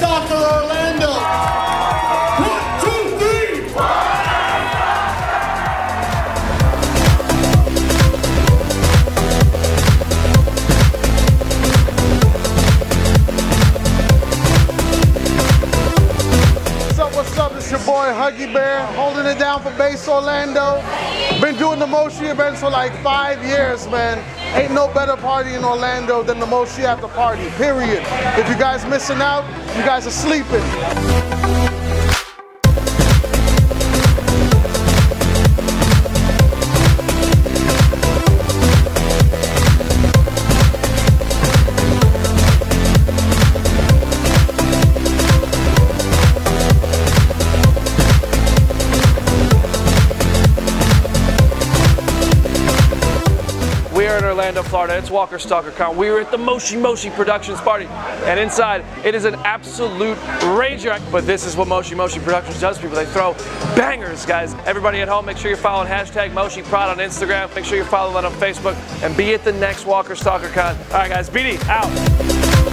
Dr. Orlando. One, two, three. What's up, what's up? It's your boy Huggy Bear, holding it down for Base Orlando. Been doing the Moshi events for like five years, man. Ain't no better party in Orlando than the Moshi after party, period. If you guys missing out, you guys are sleeping. We are in Orlando, Florida. It's Walker Stalker Con. We are at the Moshi Moshi Productions party. And inside, it is an absolute rager. But this is what Moshi Moshi Productions does, people. They throw bangers, guys. Everybody at home, make sure you're following hashtag Moshi Prod on Instagram. Make sure you're following that on Facebook. And be at the next Walker Stalker Con. All right, guys. BD, out.